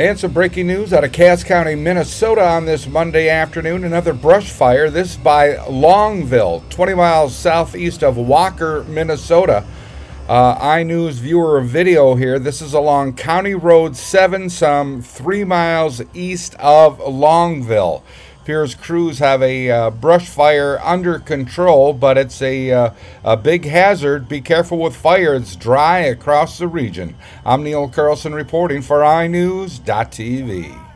And some breaking news out of Cass County, Minnesota on this Monday afternoon. Another brush fire, this by Longville, 20 miles southeast of Walker, Minnesota. Uh, iNewZ viewer video here. This is along County Road 7, some three miles east of Longville. Appears crews have a uh, brush fire under control, but it's a, uh, a big hazard. Be careful with fire. It's dry across the region. I'm Neil Carlson reporting for iNewZ.tv.